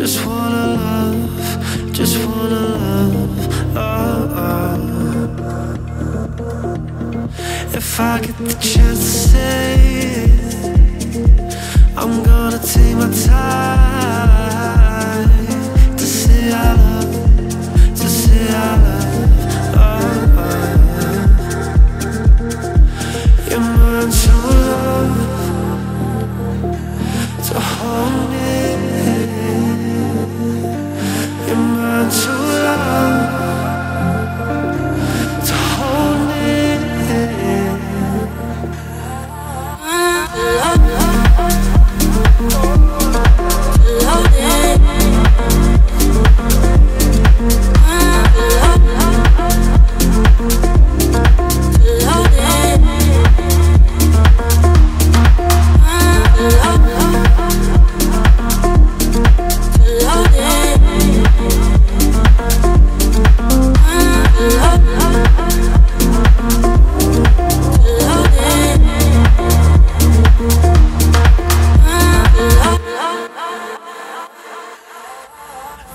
Just wanna love, just wanna love. Oh, oh. If I get the chance to say it, I'm gonna take my time.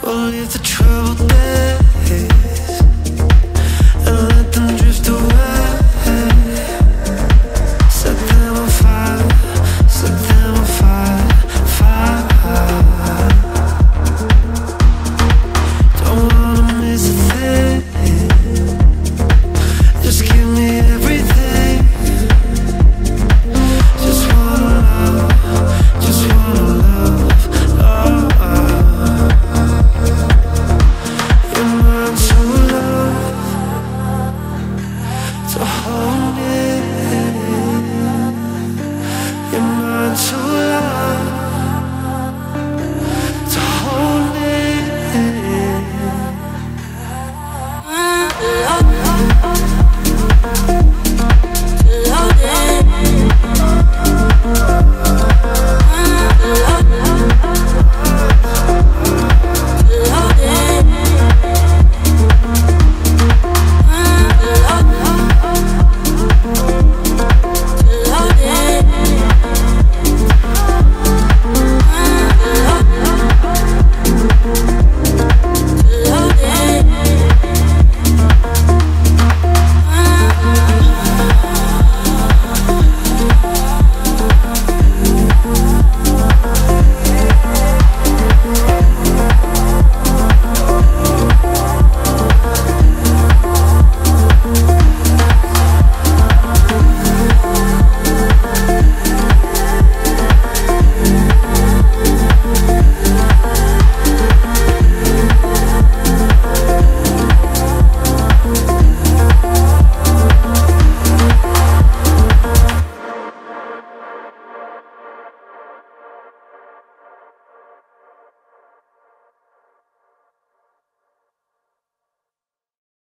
Only the trouble that to love to hold it. In.